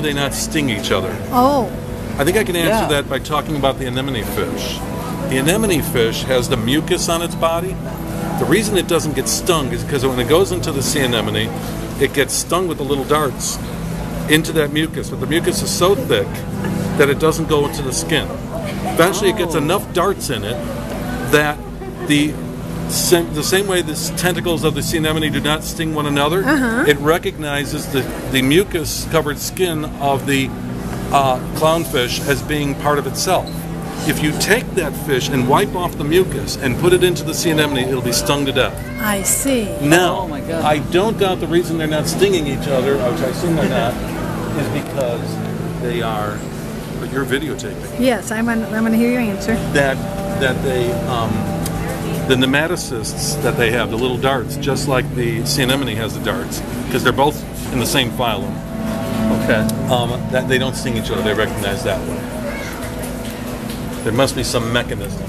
do they not sting each other? Oh, I think I can answer Yeah. that by talking about the anemone fish. The anemone fish has the mucus on its body. The reason it doesn't get stung is because when it goes into the sea anemone, it gets stung with the little darts into that mucus. But the mucus is so thick that it doesn't go into the skin. Eventually, it gets oh. enough darts in it that the same, the same way the tentacles of the sea anemone do not sting one another, it recognizes the, the mucus covered skin of the uh, clownfish as being part of itself. If you take that fish and wipe off the mucus and put it into the sea anemone, it'll be stung to death. I see. Now, Oh my God. I don't doubt the reason they're not stinging each other, which I assume they're not, is because they are. But you're videotaping Yes, I'm gonna, I'm gonna hear your answer. that that they um, the nematocysts that they have, the little darts, just like the sea anemone has the darts, because they're both in the same phylum. Okay. Um, that they don't sting each other. They recognize that way. There must be some mechanism.